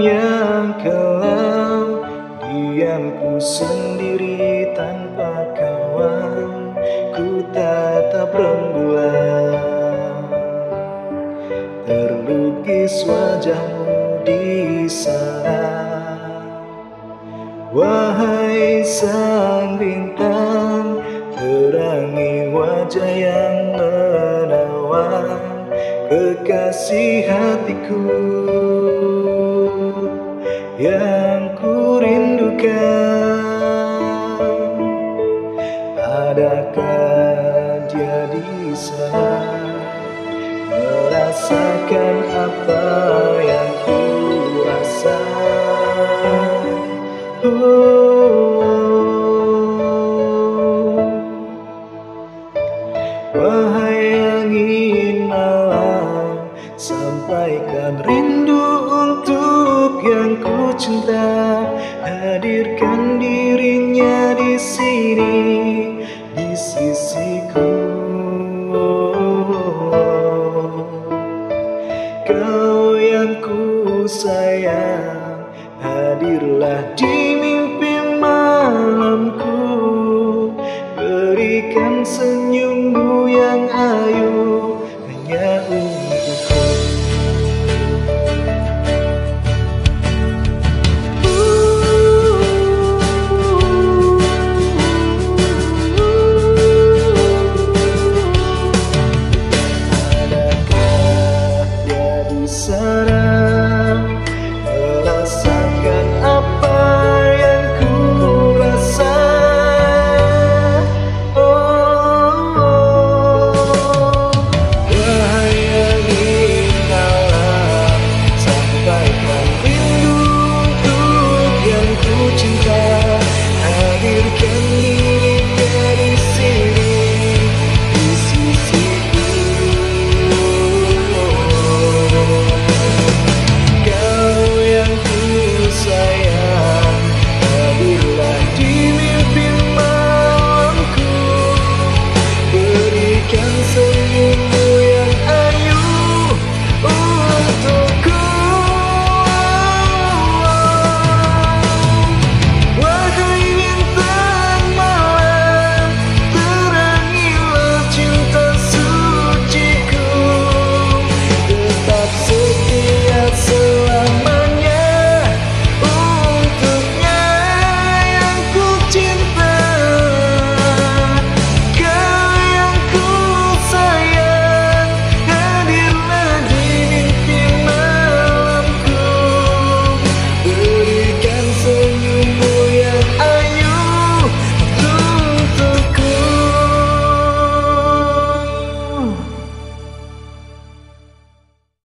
yang kelam Diamku sendiri tanpa kawan Ku tetap rembulan. Terlukis wajahmu di sana Wahai sang bintang Terangi wajah yang menawan Kekasih hatiku. Yang ku rindukan Adakah dia di sana Merasakan apa yang ku rasa Wahai angin malam Sampaikan rindu cinta Hadirkan dirinya di sini Di sisiku Kau yang ku sayang Hadirlah di mimpi malamku